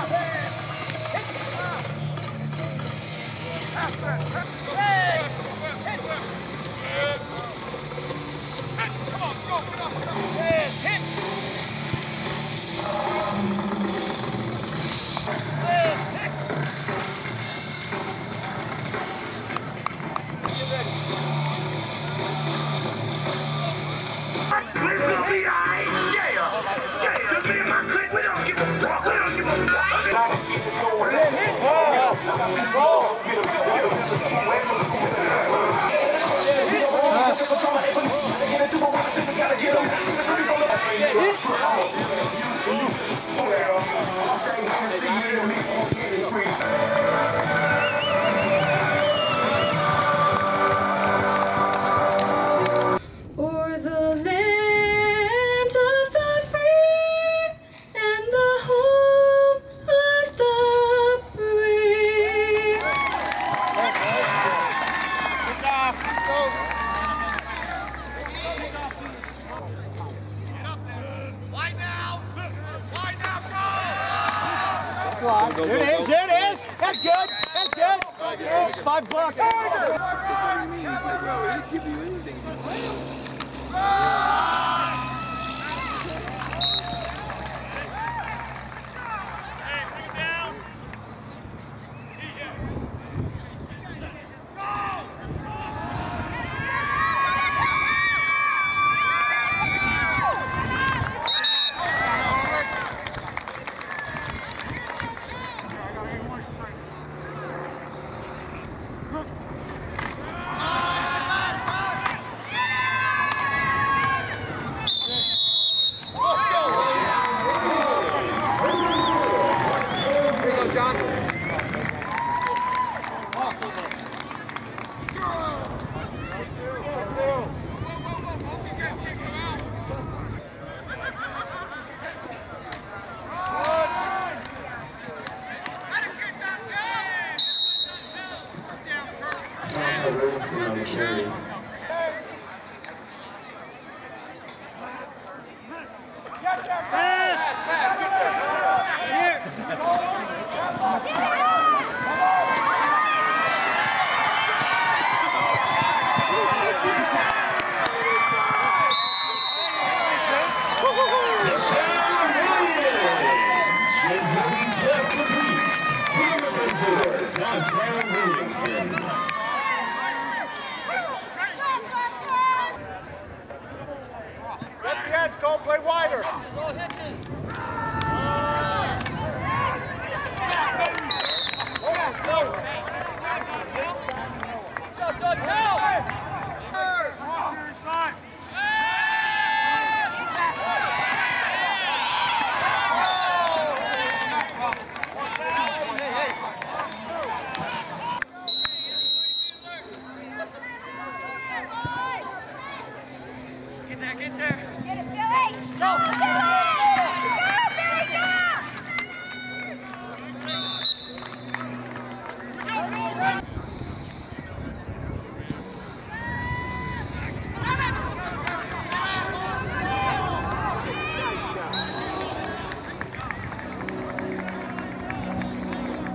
O'er There it is, there it is. That's good, that's good. It's five bucks. Thomas Robinson on the carry. Deshaun Williams. Should he complete to number four, Dantel Williamson. Edge, go play wider. Get it, Billy! Go! Go, Billy!